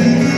Amém.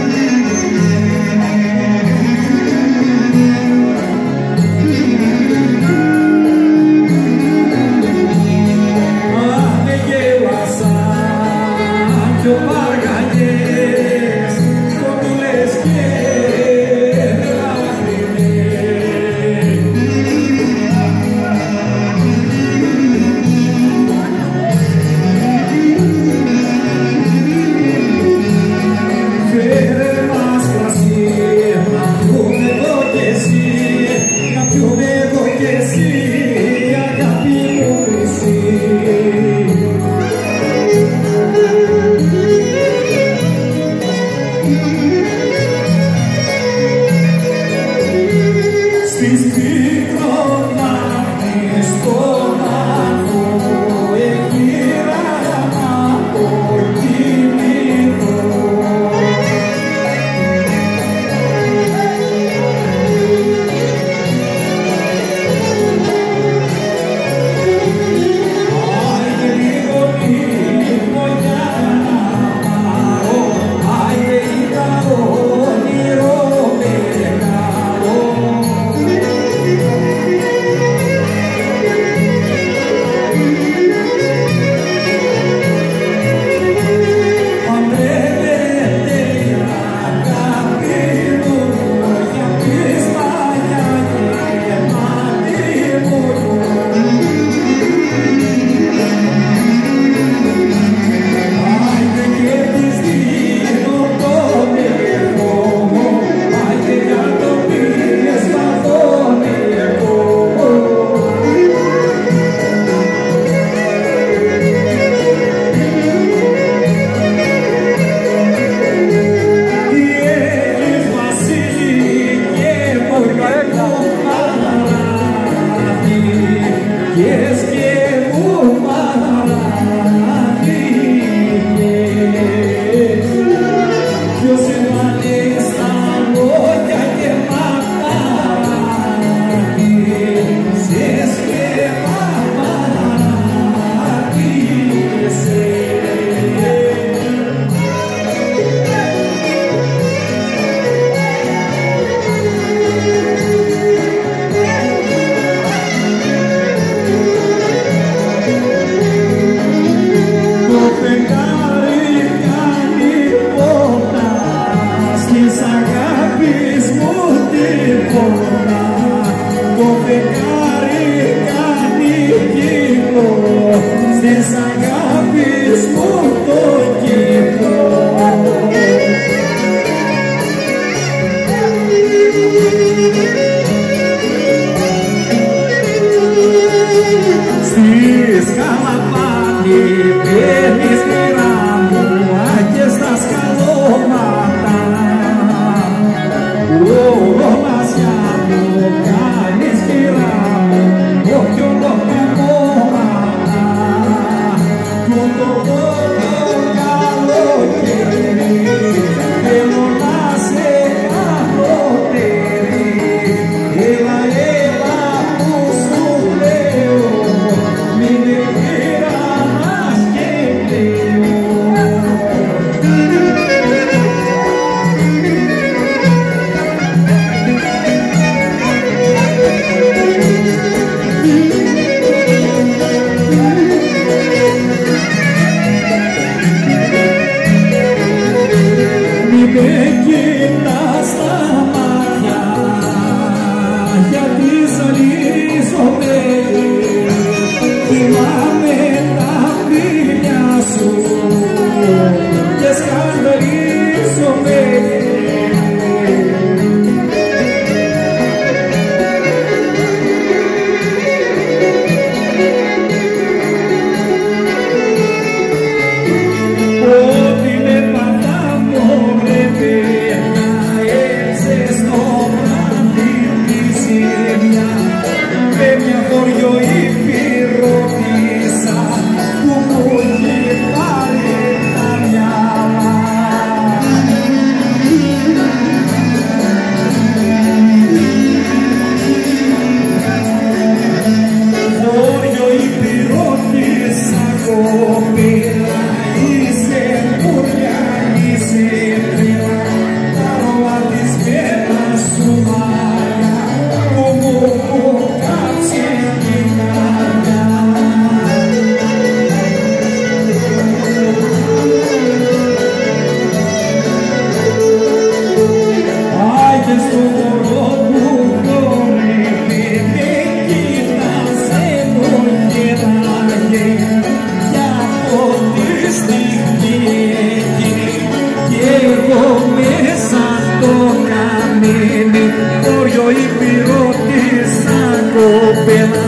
μυρωτήσα κοπέλα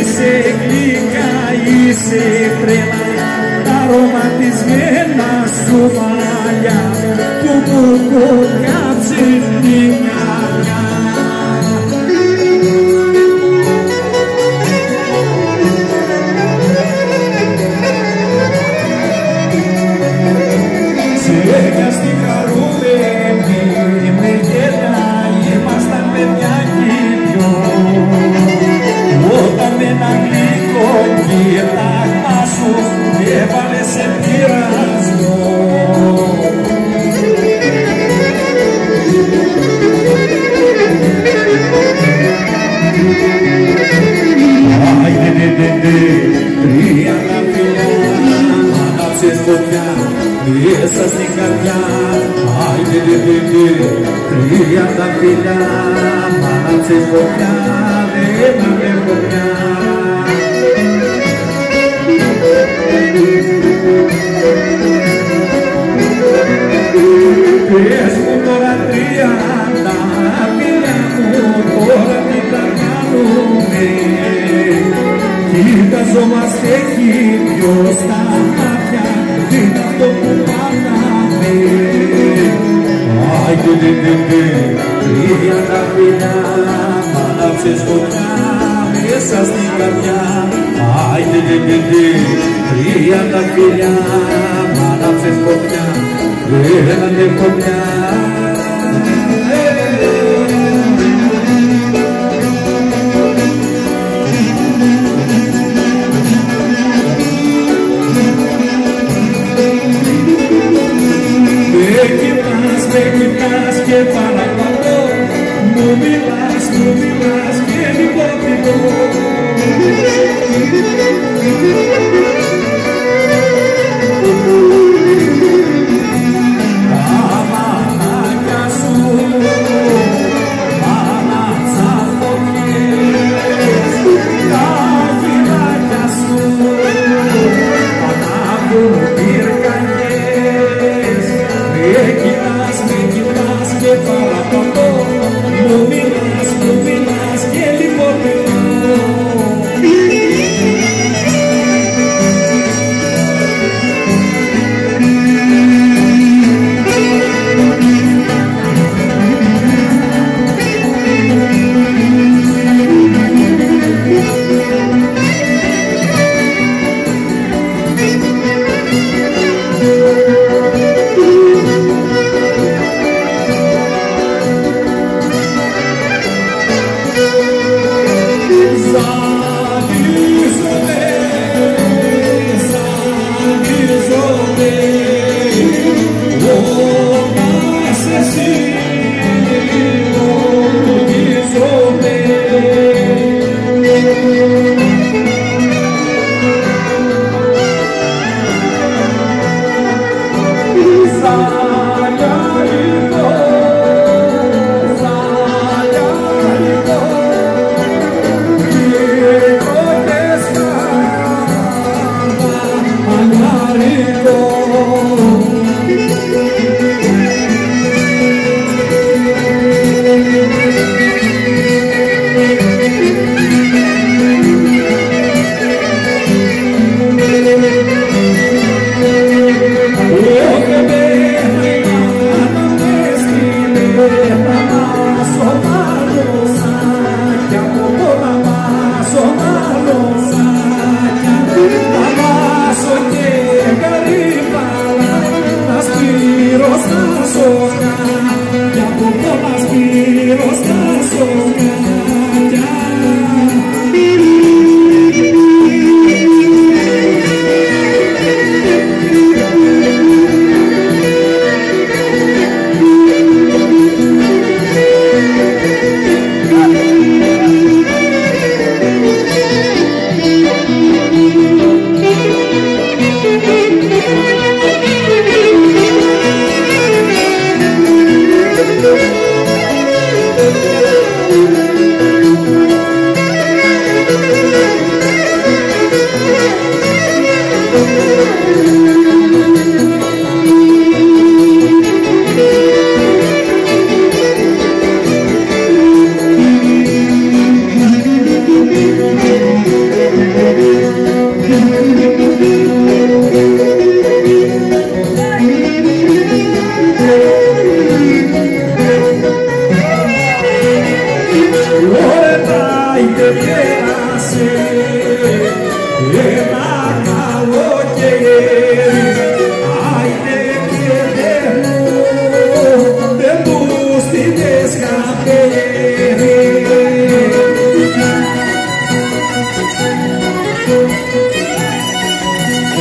Είσαι γλυκά, είσαι τρέλα Τα ρομαντισμένα σου μαλλιά Που μου κοκάψε την καρδιά Essa singapia Ai de de de de cria da filha Malatse boca De mame boca Yes σε σκοτεινά μέσα στην καρδιά. Άιντε ντε ντε ντε, κρύα τα φιλιά Μάνα σε σκοτεινά, κρύα ντε φωτιά. Make it pass, make it pass, get on a me mais, não me mais, que me convidou.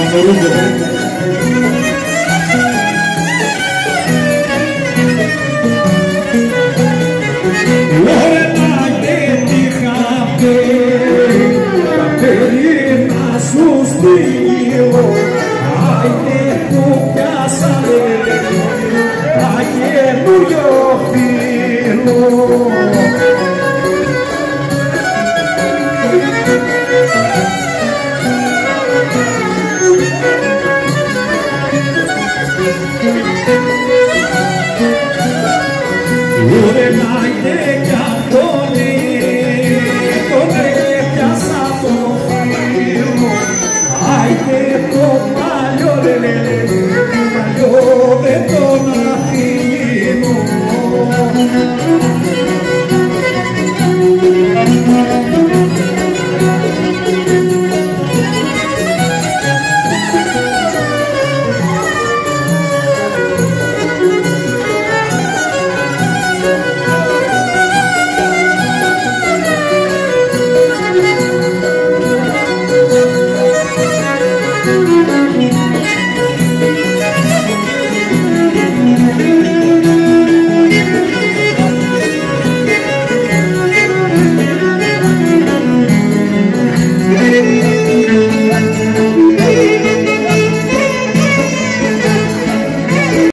Φοβερούνται. Όλα και τη χαπέ, περίνα σου στείλω, άιντε που πιάσαμε.